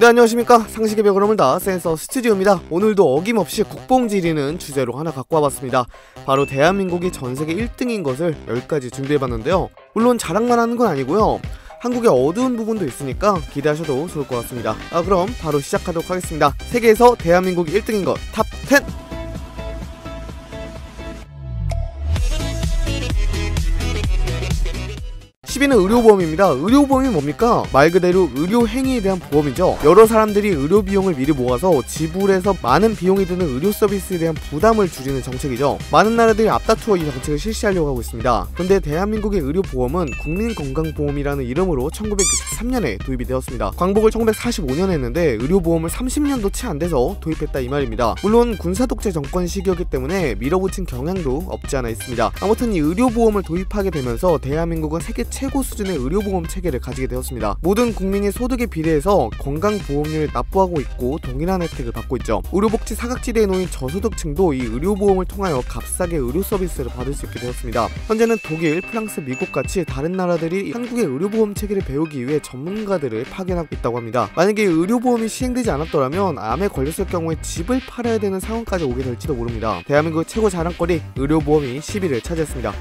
네 안녕하십니까. 상식의 벽을 허물다 센서 스튜디오입니다. 오늘도 어김없이 국뽕 지리는 주제로 하나 갖고 와봤습니다. 바로 대한민국이 전세계 1등인 것을 10가지 준비해봤는데요. 물론 자랑만 하는 건 아니고요. 한국의 어두운 부분도 있으니까 기대하셔도 좋을 것 같습니다. 아 그럼 바로 시작하도록 하겠습니다. 세계에서 대한민국이 1등인 것 Top 10! 10위는 의료보험입니다. 의료보험이 뭡니까? 말 그대로 의료 행위에 대한 보험이죠. 여러 사람들이 의료 비용을 미리 모아서 지불해서 많은 비용이 드는 의료 서비스에 대한 부담을 줄이는 정책이죠. 많은 나라들이 앞다투어 이 정책을 실시하려고 하고 있습니다. 그런데 대한민국의 의료보험은 국민건강보험이라는 이름으로 1963년에 도입이 되었습니다. 광복을 1945년에 했는데 의료보험을 30년도 채 안 돼서 도입했다 이 말입니다. 물론 군사독재 정권 시기였기 때문에 밀어붙인 경향도 없지 않아 있습니다. 아무튼 이 의료보험을 도입하게 되면서 대한민국은 세계 최고 수준의 의료보험 체계를 가지게 되었습니다. 모든 국민이 소득에 비례해서 건강보험료를 납부하고 있고 동일한 혜택을 받고 있죠. 의료복지 사각지대에 놓인 저소득층도 이 의료보험을 통하여 값싸게 의료 서비스를 받을 수 있게 되었습니다. 현재는 독일, 프랑스, 미국 같이 다른 나라들이 한국의 의료보험 체계를 배우기 위해 전문가들을 파견하고 있다고 합니다. 만약에 의료보험이 시행되지 않았더라면 암에 걸렸을 경우에 집을 팔아야 되는 상황까지 오게 될지도 모릅니다. 대한민국 최고 자랑거리 의료보험이 10위를 차지했습니다.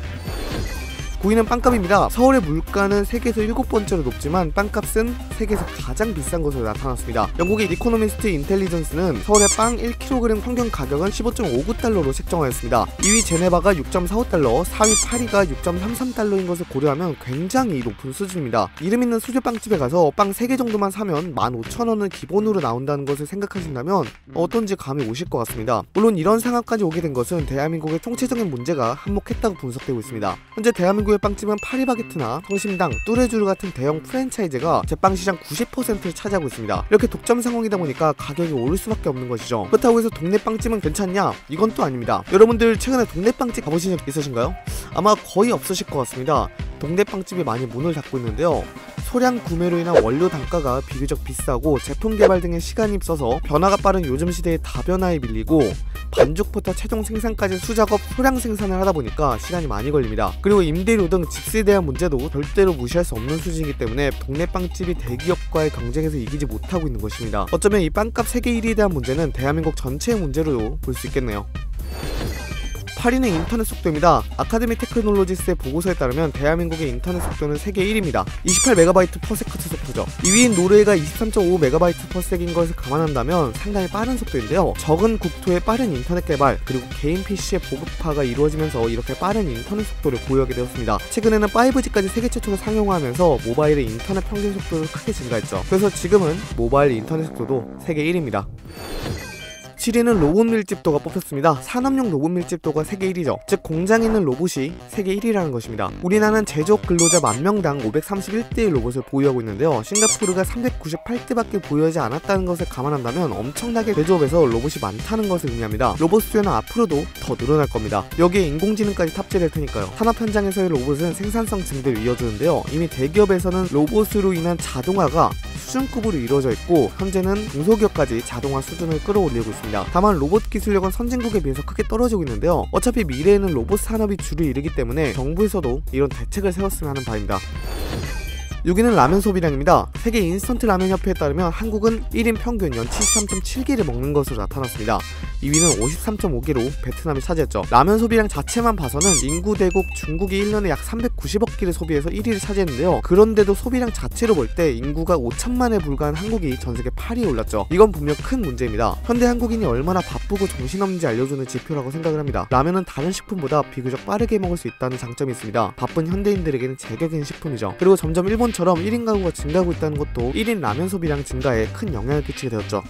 9위는 빵값입니다. 서울의 물가는 세계에서 7번째로 높지만 빵값은 세계에서 가장 비싼 것으로 나타났습니다. 영국의 이코노미스트 인텔리전스는 서울의 빵 1kg 평균 가격은 15.59달러로 책정하였습니다. 2위 제네바가 6.45달러, 4위 파리가 6.33달러인 것을 고려하면 굉장히 높은 수준입니다. 이름 있는 수제빵집에 가서 빵 3개 정도만 사면 15,000원은 기본으로 나온다는 것을 생각하신다면 어떤지 감이 오실 것 같습니다. 물론 이런 상황까지 오게 된 것은 대한민국의 총체적인 문제가 한몫했다고 분석되고 있습니다. 현재 대한민국 한국의 빵집은 파리바게트나 성심당, 뚜레쥬르 같은 대형 프랜차이즈가 제빵 시장 90%를 차지하고 있습니다. 이렇게 독점 상황이다 보니까 가격이 오를 수밖에 없는 것이죠. 그렇다고 해서 동네 빵집은 괜찮냐? 이건 또 아닙니다. 여러분들 최근에 동네 빵집 가보신 적 있으신가요? 아마 거의 없으실 것 같습니다. 동네 빵집이 많이 문을 닫고 있는데요. 소량 구매로 인한 원료 단가가 비교적 비싸고 제품 개발 등의 시간이 있어서 변화가 빠른 요즘 시대의 다변화에 밀리고 반죽부터 최종 생산까지 수작업 소량 생산을 하다 보니까 시간이 많이 걸립니다. 그리고 임대료 등 집세에 대한 문제도 절대로 무시할 수 없는 수준이기 때문에 동네 빵집이 대기업과의 경쟁에서 이기지 못하고 있는 것입니다. 어쩌면 이 빵값 세계 1위에 대한 문제는 대한민국 전체의 문제로 볼 수 있겠네요. 8위는 인터넷 속도입니다. 아카마이 테크놀로지스의 보고서에 따르면 대한민국의 인터넷 속도는 세계 1위입니다. 28MB per 속도죠. 2위인 노르웨이가 23.5MB per 것을 감안한다면 상당히 빠른 속도인데요. 적은 국토의 빠른 인터넷 개발 그리고 개인 PC의 보급화가 이루어지면서 이렇게 빠른 인터넷 속도를 보유하게 되었습니다. 최근에는 5G까지 세계 최초로 상용화하면서 모바일의 인터넷 평균 속도를 크게 증가했죠. 그래서 지금은 모바일 인터넷 속도도 세계 1위입니다. 7위는 로봇 밀집도가 뽑혔습니다. 산업용 로봇 밀집도가 세계 1위죠. 즉 공장에 있는 로봇이 세계 1위라는 것입니다. 우리나라는 제조업 근로자 만 명당 531대의 로봇을 보유하고 있는데요. 싱가포르가 398대밖에 보유하지 않았다는 것을 감안한다면 엄청나게 제조업에서 로봇이 많다는 것을 의미합니다. 로봇 수요는 앞으로도 더 늘어날 겁니다. 여기에 인공지능까지 탑재될 테니까요. 산업 현장에서의 로봇은 생산성 증대를 이어주는데요. 이미 대기업에서는 로봇으로 인한 자동화가 수준급으로 이루어져 있고 현재는 중소기업까지 자동화 수준을 끌어올리고 있습니다. 다만 로봇 기술력은 선진국에 비해서 크게 떨어지고 있는데요. 어차피 미래에는 로봇 산업이 주를 이루기 때문에 정부에서도 이런 대책을 세웠으면 하는 바입니다. 6위는 라면 소비량입니다. 세계 인스턴트 라면 협회에 따르면 한국은 1인 평균 연 73.7개를 먹는 것으로 나타났습니다. 2위는 53.5개로 베트남이 차지했죠. 라면 소비량 자체만 봐서는 인구 대국 중국이 1년에 약 390억 개를 소비해서 1위를 차지했는데요. 그런데도 소비량 자체로 볼 때 인구가 5천만에 불과한 한국이 전 세계 8위에 올랐죠. 이건 분명 큰 문제입니다. 현대 한국인이 얼마나 바쁘고 정신없는지 알려주는 지표라고 생각을 합니다. 라면은 다른 식품보다 비교적 빠르게 먹을 수 있다는 장점이 있습니다. 바쁜 현대인들에게는 제격인 식품이죠. 그리고 점점 일본 처럼 1인 가구가 증가하고 있다는 것도 1인 라면 소비량 증가에 큰 영향을 끼치게 되었죠.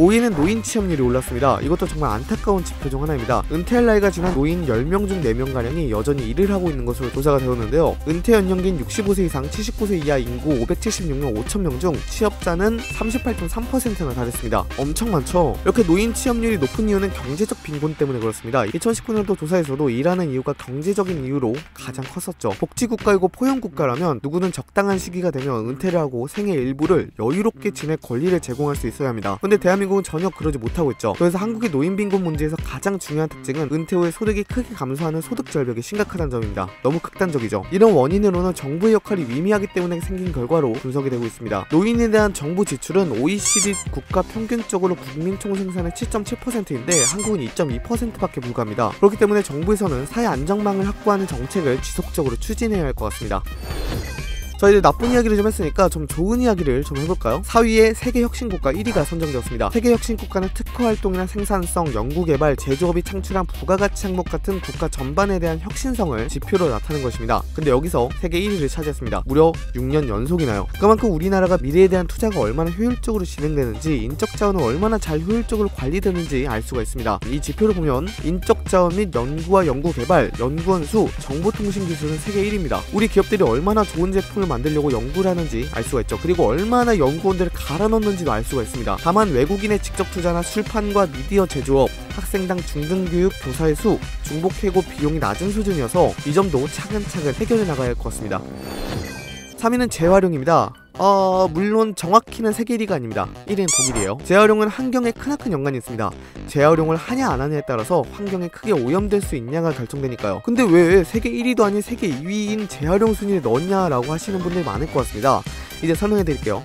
5위는 노인 취업률이 올랐습니다. 이것도 정말 안타까운 지표 중 하나입니다. 은퇴할 나이가 지난 노인 10명 중 4명가량이 여전히 일을 하고 있는 것으로 조사가 되었는데요. 은퇴 연령기인 65세 이상 79세 이하 인구 576명 5천명 중 취업자는 38.3%나 달했습니다. 엄청 많죠? 이렇게 노인 취업률이 높은 이유는 경제적 빈곤 때문에 그렇습니다. 2019년도 조사에서도 일하는 이유가 경제적인 이유로 가장 컸었죠. 복지국가이고 포용국가라면 누구는 적당한 시기가 되면 은퇴를 하고 생애 일부를 여유롭게 지낼 권리를 제공할 수 있어야 합니다. 근데 대한민국 대한민국은 전혀 그러지 못하고 있죠. 그래서 한국의 노인 빈곤 문제에서 가장 중요한 특징은 은퇴 후에 소득이 크게 감소하는 소득 절벽이 심각하다는 점입니다. 너무 극단적이죠. 이런 원인으로는 정부의 역할이 미미하기 때문에 생긴 결과로 분석이 되고 있습니다. 노인에 대한 정부 지출은 OECD 국가 평균적으로 국민 총생산의 7.7%인데 한국은 2.2%밖에 불과합니다. 그렇기 때문에 정부에서는 사회 안정망을 확보하는 정책을 지속적으로 추진해야 할 것 같습니다. 저희들 나쁜 이야기를 좀 했으니까 좀 좋은 이야기를 좀 해볼까요? 4위에 세계 혁신국가 1위가 선정되었습니다. 세계 혁신국가는 특허 활동이나 생산성, 연구개발, 제조업이 창출한 부가가치 항목 같은 국가 전반에 대한 혁신성을 지표로 나타낸 것입니다. 근데 여기서 세계 1위를 차지했습니다. 무려 6년 연속이나요. 그만큼 우리나라가 미래에 대한 투자가 얼마나 효율적으로 진행되는지, 인적 자원은 얼마나 잘 효율적으로 관리되는지 알 수가 있습니다. 이 지표를 보면 인적 자원 및 연구와 연구 개발, 연구원 수, 정보통신 기술은 세계 1위입니다. 우리 기업들이 얼마나 좋은 제품을 만들려고 연구를 하는지 알 수가 있죠. 그리고 얼마나 연구원들을 갈아 넣는지도 알 수가 있습니다. 다만 외국인의 직접 투자나 출판과 미디어 제조업, 학생당 중등교육 교사의 수, 중복해고 비용이 낮은 수준이어서 이 점도 차근차근 해결해 나가야 할 것 같습니다. 3위는 재활용입니다. 어, 물론 정확히는 세계 1위가 아닙니다. 1위는 독일이에요. 재활용은 환경에 크나큰 연관이 있습니다. 재활용을 하냐 안 하냐에 따라서 환경에 크게 오염될 수 있냐가 결정되니까요. 근데 왜 세계 1위도 아닌 세계 2위인 재활용 순위에 넣었냐라고 하시는 분들이 많을 것 같습니다. 이제 설명해 드릴게요.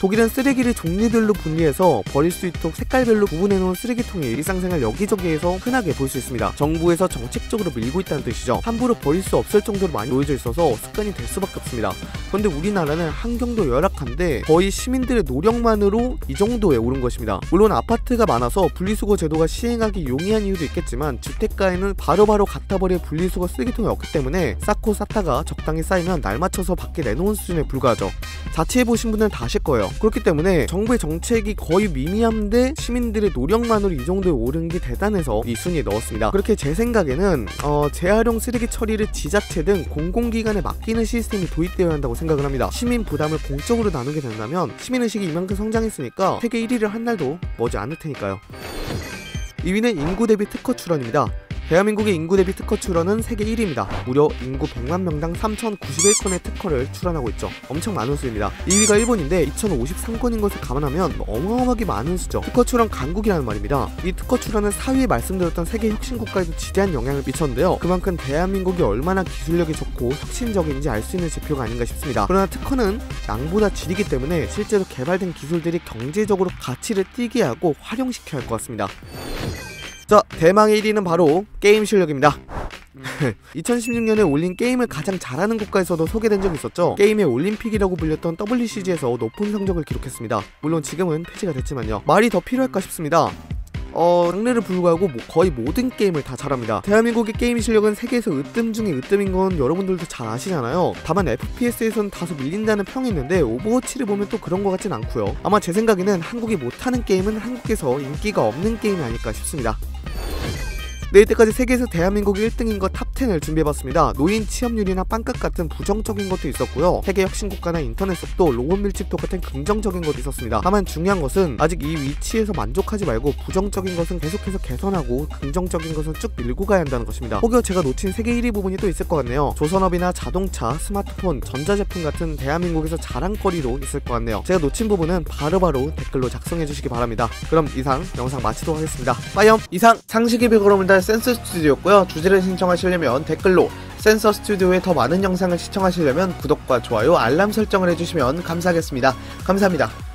독일은 쓰레기를 종류별로 분리해서 버릴 수 있도록 색깔별로 구분해놓은 쓰레기통이 일상생활 여기저기에서 흔하게 볼 수 있습니다. 정부에서 정책적으로 밀고 있다는 뜻이죠. 함부로 버릴 수 없을 정도로 많이 놓여져 있어서 습관이 될 수밖에 없습니다. 그런데 우리나라는 환경도 열악한데 거의 시민들의 노력만으로 이 정도에 오른 것입니다. 물론 아파트가 많아서 분리수거 제도가 시행하기 용이한 이유도 있겠지만 주택가에는 바로바로 갖다 버릴 분리수거 쓰레기통이 없기 때문에 쌓고 쌓다가 적당히 쌓이면 날 맞춰서 밖에 내놓은 수준에 불과하죠. 자취해보신 분들은 다 아실 거예요. 그렇기 때문에 정부의 정책이 거의 미미한데 시민들의 노력만으로 이 정도에 오른 게 대단해서 이 순위에 넣었습니다. 그렇게 제 생각에는 어, 재활용 쓰레기 처리를 지자체 등 공공기관에 맡기는 시스템이 도입되어야 한다고 생각을 합니다. 시민 부담을 공적으로 나누게 된다면 시민의식이 이만큼 성장했으니까 세계 1위를 한 날도 머지 않을 테니까요. 2위는 인구 대비 특허 출원입니다. 대한민국의 인구 대비 특허 출원은 세계 1위입니다. 무려 인구 100만 명당 3,091건의 특허를 출원하고 있죠. 엄청 많은 수입니다. 2위가 일본인데 2,053건인 것을 감안하면 어마어마하게 많은 수죠. 특허 출원 강국이라는 말입니다. 이 특허 출원은 4위에 말씀드렸던 세계 혁신 국가에도 지대한 영향을 미쳤는데요. 그만큼 대한민국이 얼마나 기술력이 좋고 혁신적인지 알 수 있는 지표가 아닌가 싶습니다. 그러나 특허는 양보다 질이기 때문에 실제로 개발된 기술들이 경제적으로 가치를 띄게 하고 활용시켜야 할 것 같습니다. 자, 대망의 1위는 바로 게임 실력입니다. 2016년에 올린 게임을 가장 잘하는 국가에서도 소개된 적이 있었죠. 게임의 올림픽이라고 불렸던 WCG에서 높은 성적을 기록했습니다. 물론 지금은 폐지가 됐지만요. 말이 더 필요할까 싶습니다. 어, 장르를 불구하고 뭐 거의 모든 게임을 다 잘합니다. 대한민국의 게임 실력은 세계에서 으뜸 중에 으뜸인 건 여러분들도 잘 아시잖아요. 다만 FPS에선 다소 밀린다는 평이 있는데 오버워치를 보면 또 그런 것 같진 않고요. 아마 제 생각에는 한국이 못하는 게임은 한국에서 인기가 없는 게임이 아닐까 싶습니다. 네, 이때까지 세계에서 대한민국이 1등인 것탑 10을 준비해봤습니다. 노인 취업률이나 빵값 같은 부정적인 것도 있었고요. 세계 혁신 국가나 인터넷 속도, 로봇 밀집도 같은 긍정적인 것도 있었습니다. 다만 중요한 것은 아직 이 위치에서 만족하지 말고 부정적인 것은 계속해서 개선하고 긍정적인 것은 쭉 밀고 가야 한다는 것입니다. 혹여 제가 놓친 세계 1위 부분이 또 있을 것 같네요. 조선업이나 자동차, 스마트폰, 전자제품 같은 대한민국에서 자랑거리로 있을 것 같네요. 제가 놓친 부분은 바로바로 바로 댓글로 작성해 주시기 바랍니다. 그럼 이상 영상 마치도록 하겠습니다. 빠이엄 이상 상식의 비걸음을 센서 스튜디오였고요. 주제를 신청하시려면 댓글로 센서 스튜디오에 더 많은 영상을 시청하시려면 구독과 좋아요, 알람 설정을 해주시면 감사하겠습니다. 감사합니다.